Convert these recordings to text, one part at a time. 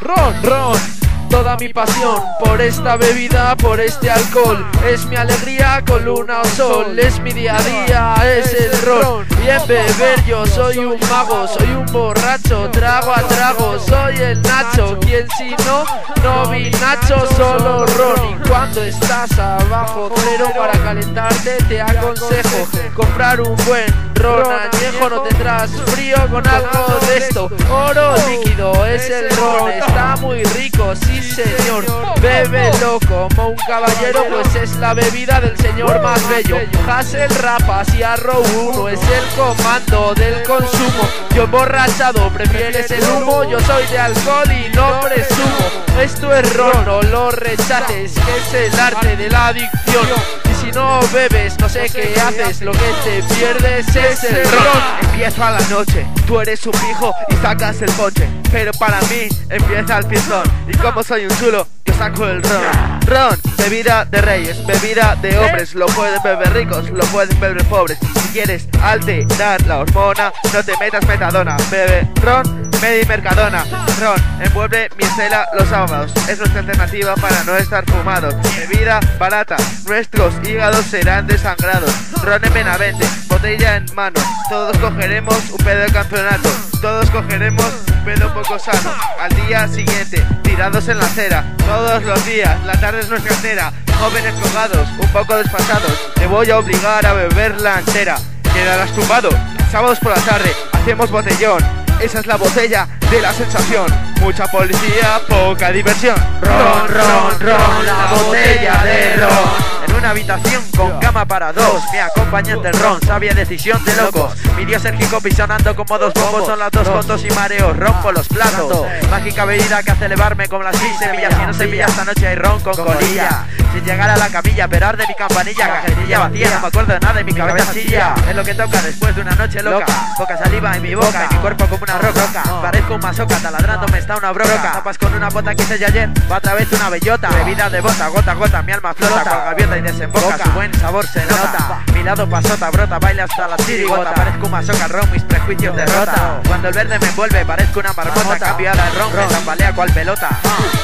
Ron, ron, toda mi pasión por esta bebida, por este alcohol. Es mi alegría con luna o sol, es mi día a día, es el ron. Bien beber, yo soy un mago, soy un borracho, trago a trago, soy el Nacho. Quien si no, no vi Nacho, solo ron. Y cuando estás abajo, cero para calentarte, te aconsejo comprar un buen no tendrás frío con algo de esto. Oro líquido es el ron, está muy rico, sí señor. Bébelo como un caballero, pues es la bebida del señor más bello. Hassel Rapas y Arrow 1 es el comando del consumo. Yo emborrachado, prefieres el humo, yo soy de alcohol y no presumo. Esto es ron, no lo rechaces, que es el arte de la adicción si no bebes, no sé qué haces, lo que te pierdes es el ron. Empieza la noche, tú eres un hijo y sacas el coche, pero para mí empieza el pistón. Y como soy un chulo, saco el ron. Ron, bebida de reyes, bebida de hombres, lo pueden beber ricos, lo pueden beber pobres. Si quieres alterar la hormona, no te metas metadona. Bebe ron, Medi Mercadona. Ron, envuelve mi estela los sábados. Es nuestra alternativa para no estar fumados. Bebida barata, nuestros hígados serán desangrados. Ron en Benavente, botella en mano. Todos cogeremos un pedo de campeonato. Todos cogeremos pedo poco sano. Al día siguiente, tirados en la acera. Todos los días, la tarde es nuestra entera. Jóvenes colgados, un poco desfasados. Te voy a obligar a beber la entera. Quedarás tumbado. Sábados por la tarde, hacemos botellón. Esa es la botella de la sensación. Mucha policía, poca diversión. Ron, ron, ron, la botella de ron. Una habitación con cama para dos, mi acompañante ron, sabia decisión de locos. Mi dios Sergico pisonando como dos bombos, son las dos fotos y mareos, rompo los platos. Mágica bebida que hace elevarme como las seis semillas, si no semillas esta noche hay ron con colilla. Sin llegar a la camilla, pero arde mi campanilla, cajetilla vacía, no me acuerdo de nada y mi cabeza chilla. Es lo que toca después de una noche loca, poca saliva en mi boca y mi cuerpo como una roca. Parezco un masoca, taladrándome está una broca. Tapas con una bota que hice ya ayer, va otra vez una bellota. Bebida de bota, gota a gota, mi alma flota, con gaviota y desemboca, su buen sabor se nota. Mi lado pasota, brota, baila hasta la chirigota. Parezco un masoca, ron, mis prejuicios derrota. Cuando el verde me envuelve, parezco una marmota. Cambiada el ron, me tambalea cual pelota.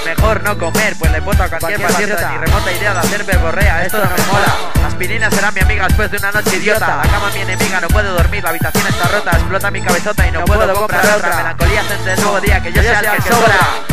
Mejor no comer, pues le voto a cualquier patriota. Ni remota idea de hacer verborrea, esto no me mola. Aspirina será mi amiga después de una noche idiota. La cama mi enemiga, no puedo dormir, la habitación está rota. Explota mi cabezota y no puedo comprar otra. Melancolía hasta el nuevo día, que yo sea el que sobra.